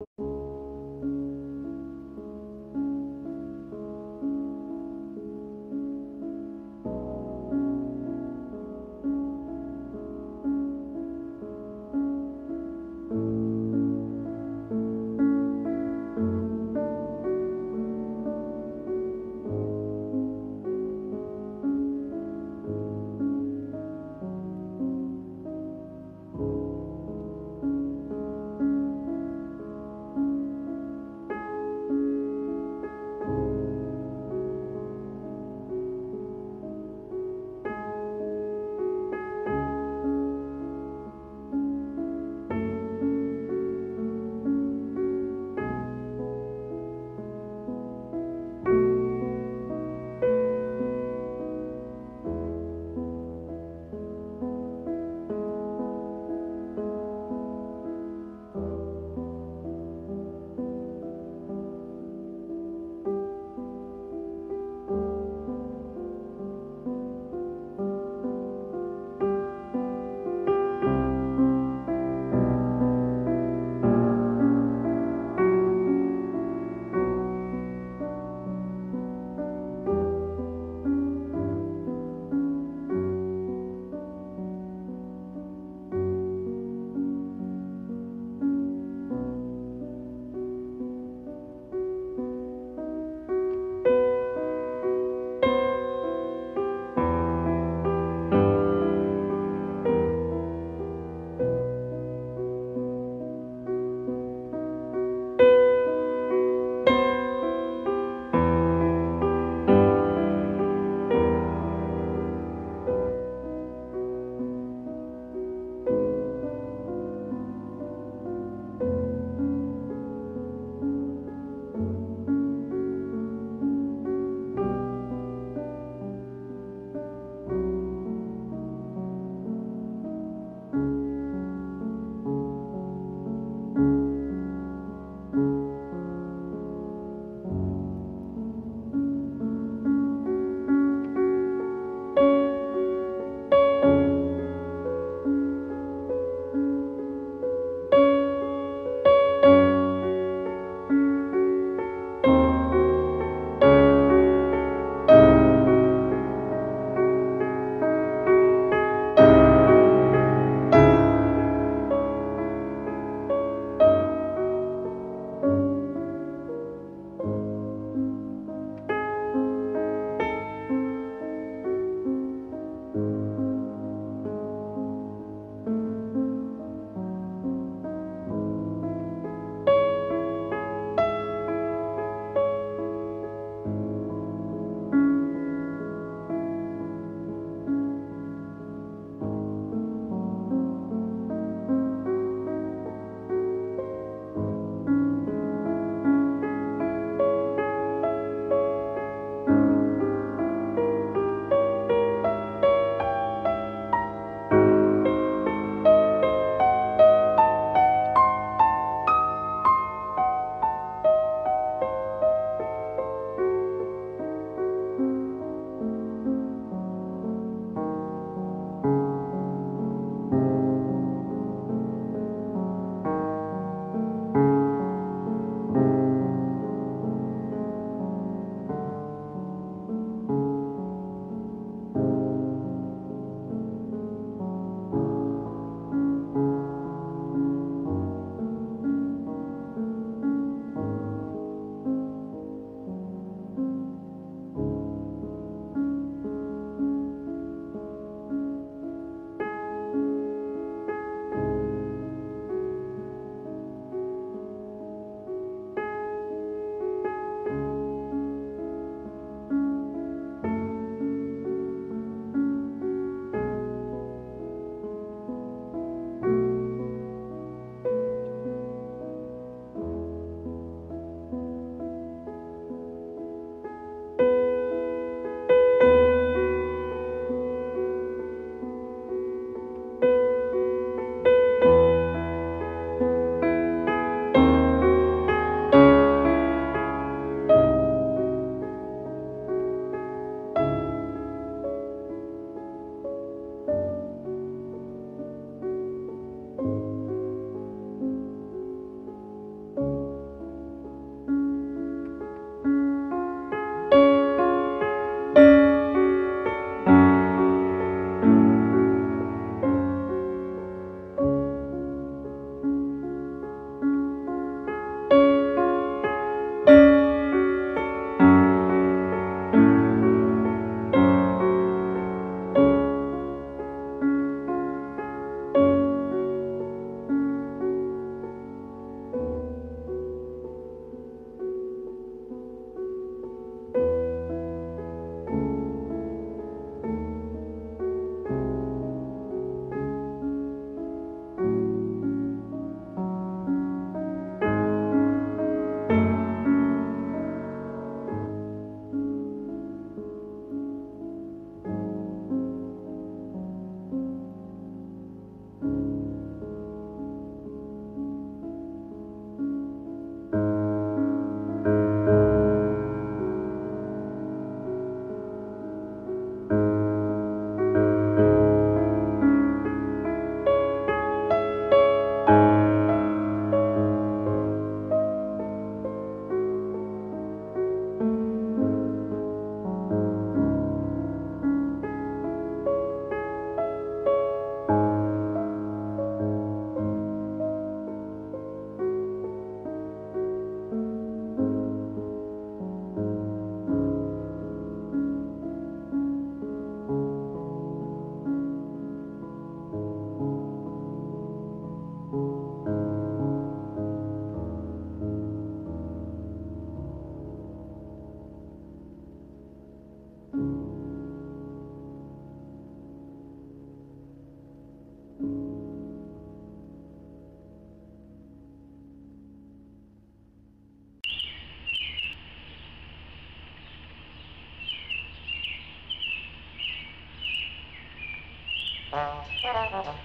you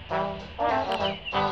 Thank you.